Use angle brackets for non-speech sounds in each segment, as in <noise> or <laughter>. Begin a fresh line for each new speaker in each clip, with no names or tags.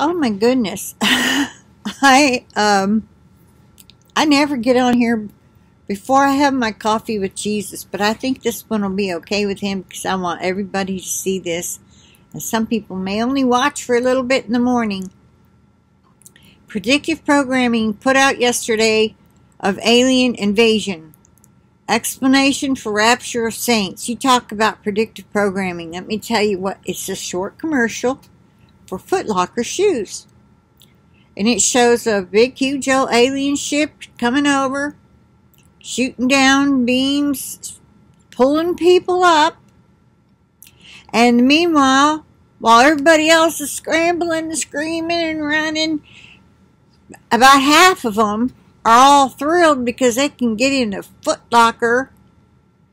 Oh my goodness. <laughs> I um I never get on here before I have my coffee with Jesus, but I think this one will be okay with him because I want everybody to see this. And some people may only watch for a little bit in the morning. Predictive programming put out yesterday of alien invasion. Explanation for rapture of saints. You talk about predictive programming. Let me tell you what, it's a short commercial for Foot Locker shoes. And it shows a big, huge old alien ship coming over, shooting down beams, pulling people up. And meanwhile, while everybody else is scrambling and screaming and running, about half of them are all thrilled because they can get in a Foot Locker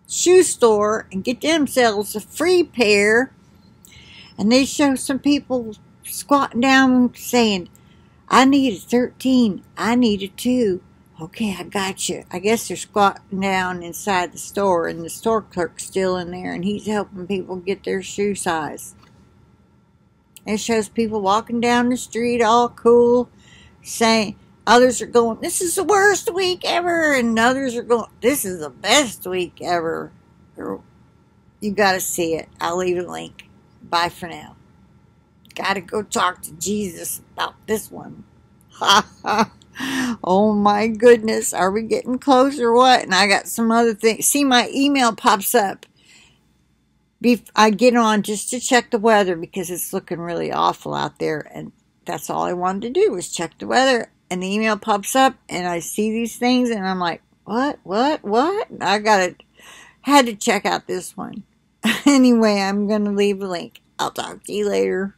shoe store and get themselves a free pair. And they show some people squatting down saying, I need a 13. I need a 2. Okay, I got you. I guess they're squatting down inside the store and the store clerk's still in there and he's helping people get their shoe size. It shows people walking down the street all cool saying, Others are going, this is the worst week ever. And others are going, this is the best week ever. You got to see it. I'll leave a link. Bye for now. Got to go talk to Jesus about this one. Ha <laughs> ha. Oh my goodness. Are we getting close or what? And I got some other things. See, my email pops up. I get on just to check the weather because it's looking really awful out there. And that's all I wanted to do was check the weather and the email pops up and I see these things and I'm like, what, what, what? I got it. Had to check out this one. <laughs> anyway, I'm going to leave a link. I'll talk to you later.